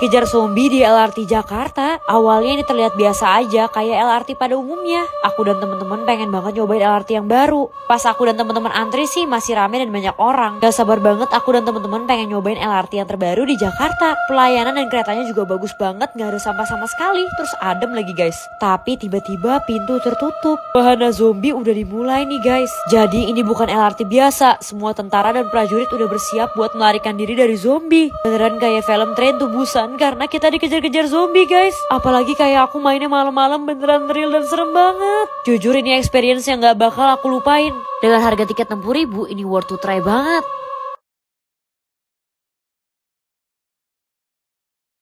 Kejar zombie di LRT Jakarta. Awalnya ini terlihat biasa aja kayak LRT pada umumnya. Aku dan teman-teman pengen banget nyobain LRT yang baru. Pas aku dan teman-teman antri sih masih rame dan banyak orang. Gak sabar banget aku dan teman-teman pengen nyobain LRT yang terbaru di Jakarta. Pelayanan dan keretanya juga bagus banget, gak ada sampah sama sekali. Terus adem lagi guys. Tapi tiba-tiba pintu tertutup. Wahana zombie udah dimulai nih guys. Jadi ini bukan LRT biasa. Semua tentara dan prajurit udah bersiap buat melarikan diri dari zombie. Beneran kayak film Train to Busan karena kita dikejar-kejar zombie guys. Apalagi kayak aku mainnya malam-malam beneran real dan serem banget. Jujur ini experience yang gak bakal aku lupain. Dengan harga tiket 60 ribu ini worth to try banget.